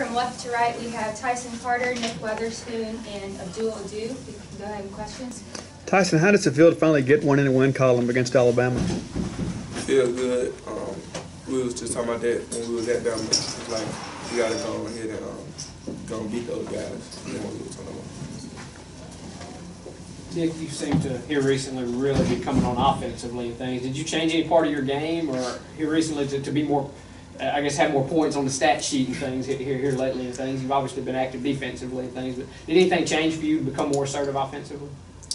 From left to right, we have Tyson Carter, Nick Weatherspoon, and Abdul Ado. You can go ahead with questions. Tyson, how does it feel to finally get one in the win column against Alabama? feel good. Um, we was just talking about that when we was at them. It's like we gotta go ahead and um, go and beat those guys. You know, we were talking about. Nick, you seem to here recently really be coming on offensively and things. Did you change any part of your game, or here recently to, to be more, I guess, have more points on the stat sheet and things here here here lately and things? You've obviously been active defensively and things, but did anything change for you to become more assertive offensively?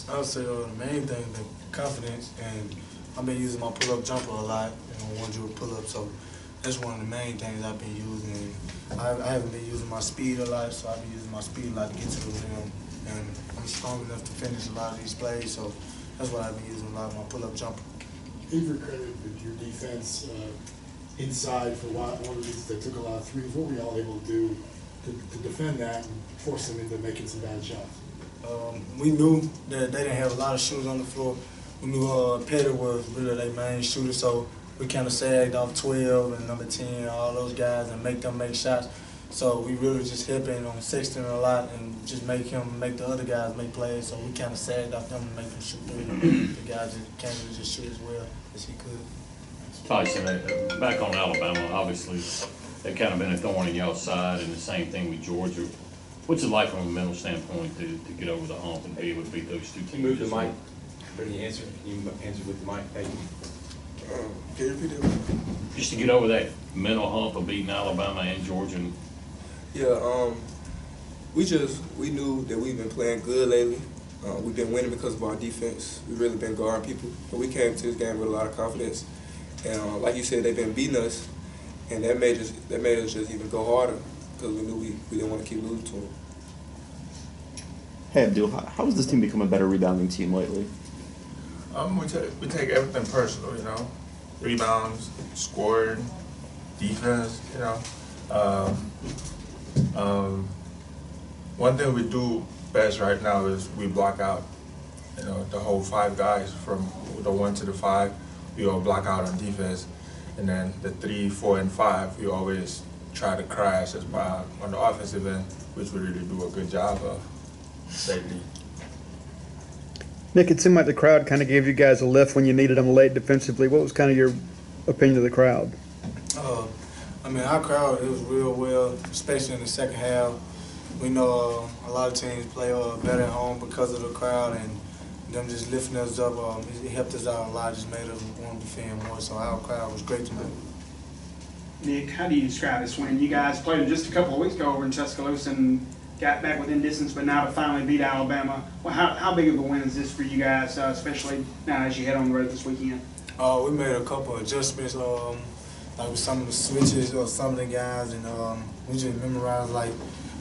I would say uh, the main thing, the confidence, and I've been using my pull-up jumper a lot, you know, one dribble pull-up, so that's one of the main things I've been using. I, I haven't been using my speed a lot, so I've been using my speed a lot to get to the rim, and I'm strong enough to finish a lot of these plays, so that's what I've been using a lot, my pull-up jumper. Give your credit with your defense uh, inside for one of the reasons they took a lot of threes. What were y'all able to do to, to defend that and force them into making some bad shots? Um, we knew that they didn't have a lot of shooters on the floor. We knew uh, Petty was really their main shooter, so we kind of sagged off 12 and number 10, all those guys, and make them make shots. So we really just helping on Sexton a lot and just make him make the other guys make plays. So we kind of sagged off them and make them shoot. The guys just can't really just shoot as well as he could. Tyson, uh, back on Alabama, obviously, they've kind of been a thorn in y'all's side, and the same thing with Georgia. What's it like from a mental standpoint to, to get over the hump and be able to beat those two teams? Can you move the mic? Bring the answer. Can you answer with the mic? Thank you. Um, can you repeat that? Just to get over that mental hump of beating Alabama and Georgia, and Yeah. Um, we just we knew that we've been playing good lately. Uh, we've been winning because of our defense. We've really been guarding people. But we came to this game with a lot of confidence. And uh, like you said, they've been beating us, and that made us that made us just even go harder because we knew we, we didn't want to keep losing to them. Hey Abdul, how, how has this team become a better rebounding team lately? Um, we take we take everything personal, you know, rebounds, scoring, defense, you know. Um, um, one thing we do best right now is we block out, you know, the whole five guys from the one to the five. We all block out on defense, and then the three, four, and five we always try to crash as by on the offensive end, which we really do a good job of lately. Nick, it seemed like the crowd kind of gave you guys a lift when you needed them late defensively. What was kind of your opinion of the crowd? Uh, I mean, our crowd it was real well, especially in the second half. We know uh, a lot of teams play uh, better at home because of the crowd and them just lifting us up. Um, it, helped us out a lot, just made us want to defend more. So our crowd was great tonight. Nick, how do you describe this win? You guys played just a couple of weeks ago over in Tuscaloosa and got back within distance, but now to finally beat Alabama. Well, how, how big of a win is this for you guys, uh, especially now as you head on the road this weekend? Uh, we made a couple adjustments, um, like with some of the switches or some of the guys, and um, we just memorized like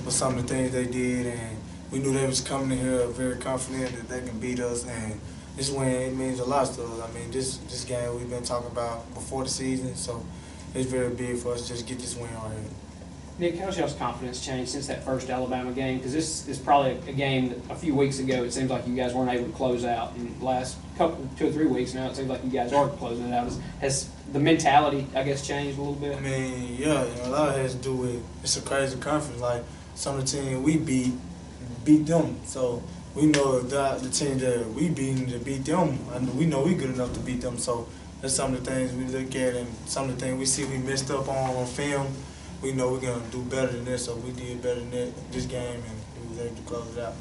with some of the things they did, and we knew they was coming in here very confident that they can beat us, and this win it means a lot to us. I mean, this this game we've been talking about before the season, so it's very big for us to just get this win right here. Nick, how's y'all's confidence changed since that first Alabama game? Because this is probably a game that a few weeks ago it seems like you guys weren't able to close out. In the last couple, two or three weeks now, it seems like you guys are closing it out. Has, has the mentality, I guess, changed a little bit? I mean, yeah, you know, a lot of it has to do with it's a crazy conference. Like some of the team we beat beat them. So we know the, the team that we beat to beat them, and we know we good enough to beat them. So that's some of the things we look at and some of the things we see we messed up on on film. We know we're gonna do better than this, so we did better than that, this game, and we were able to close it out.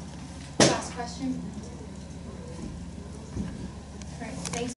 Last question. All right, thanks.